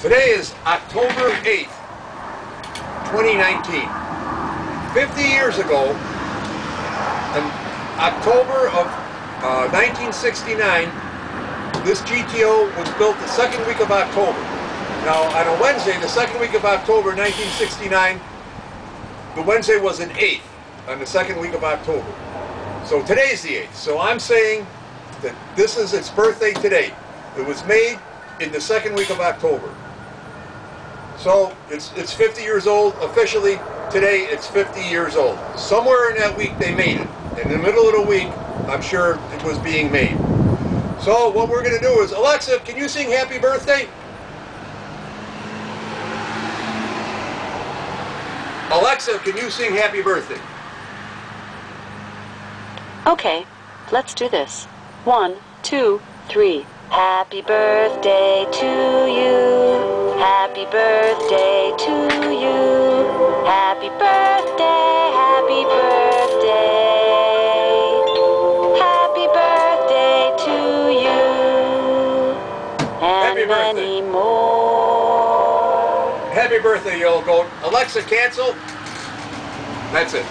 Today is October 8th, 2019. 50 years ago, in October of uh, 1969, this GTO was built the second week of October. Now, on a Wednesday, the second week of October 1969, the Wednesday was an 8th, on the second week of October. So today's the 8th. So I'm saying that this is its birthday today. It was made in the second week of October. So it's, it's 50 years old officially. Today it's 50 years old. Somewhere in that week they made it. In the middle of the week, I'm sure it was being made. So what we're going to do is, Alexa, can you sing Happy Birthday? Alexa, can you sing Happy Birthday? Okay, let's do this. One, two, three. Happy birthday to you. Happy birthday to you. Happy birthday, happy birthday. Happy birthday to you. And Happy birthday. many more. Happy birthday, Yellow Goat. Alexa, cancel. That's it.